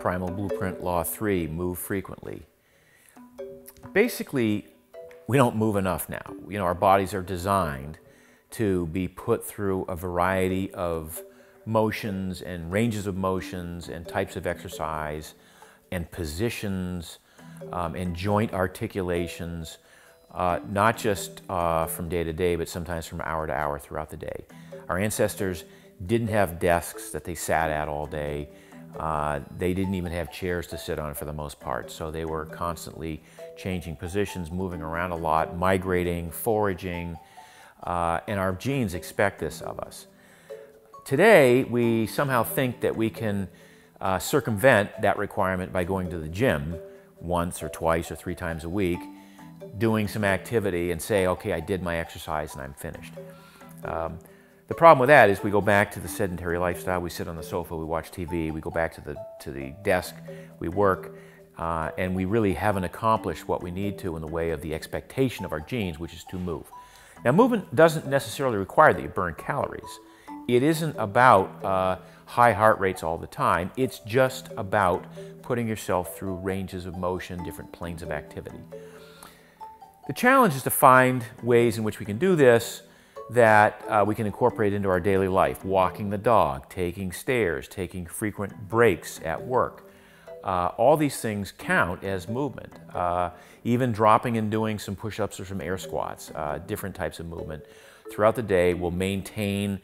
Primal Blueprint Law 3, move frequently. Basically, we don't move enough now. You know, our bodies are designed to be put through a variety of motions and ranges of motions and types of exercise and positions um, and joint articulations, uh, not just uh, from day to day, but sometimes from hour to hour throughout the day. Our ancestors didn't have desks that they sat at all day. Uh, they didn't even have chairs to sit on for the most part, so they were constantly changing positions, moving around a lot, migrating, foraging, uh, and our genes expect this of us. Today, we somehow think that we can uh, circumvent that requirement by going to the gym once or twice or three times a week, doing some activity and say, okay, I did my exercise and I'm finished. Um, the problem with that is we go back to the sedentary lifestyle. We sit on the sofa, we watch TV, we go back to the, to the desk, we work, uh, and we really haven't accomplished what we need to in the way of the expectation of our genes, which is to move. Now, movement doesn't necessarily require that you burn calories. It isn't about uh, high heart rates all the time. It's just about putting yourself through ranges of motion, different planes of activity. The challenge is to find ways in which we can do this that uh, we can incorporate into our daily life. Walking the dog, taking stairs, taking frequent breaks at work. Uh, all these things count as movement. Uh, even dropping and doing some push-ups or some air squats, uh, different types of movement throughout the day will maintain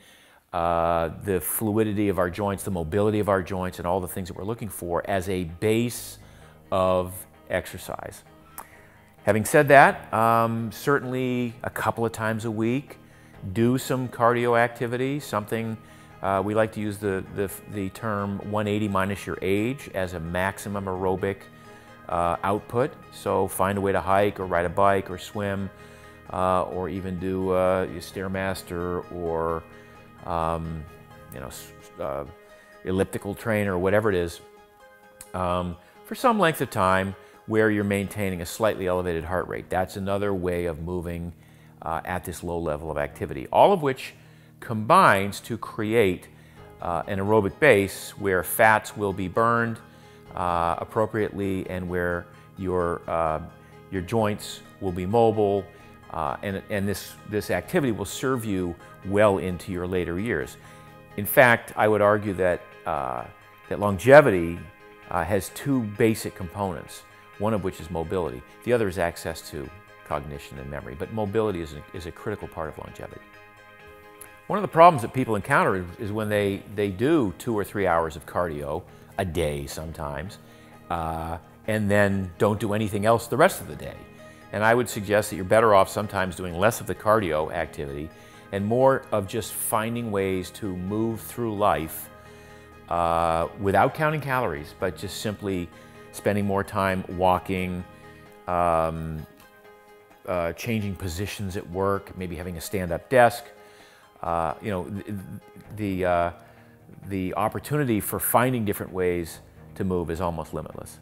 uh, the fluidity of our joints, the mobility of our joints, and all the things that we're looking for as a base of exercise. Having said that, um, certainly a couple of times a week, do some cardio activity, something uh, we like to use the, the, the, term 180 minus your age as a maximum aerobic uh, output. So find a way to hike or ride a bike or swim uh, or even do uh, a Stairmaster or um, you know, uh, elliptical trainer or whatever it is um, for some length of time where you're maintaining a slightly elevated heart rate. That's another way of moving uh, at this low level of activity, all of which combines to create uh, an aerobic base where fats will be burned uh, appropriately and where your, uh, your joints will be mobile uh, and, and this, this activity will serve you well into your later years. In fact, I would argue that, uh, that longevity has two basic components, one of which is mobility. The other is access to cognition and memory, but mobility is a, is a critical part of longevity. One of the problems that people encounter is, when they, they do two or three hours of cardio a day sometimes, uh, and then don't do anything else the rest of the day. And I would suggest that you're better off sometimes doing less of the cardio activity and more of just finding ways to move through life uh, without counting calories, but just simply spending more time walking, um, uh, changing positions at work, maybe having a stand-up desk. Uh, you know, the, the, uh, the opportunity for finding different ways to move is almost limitless.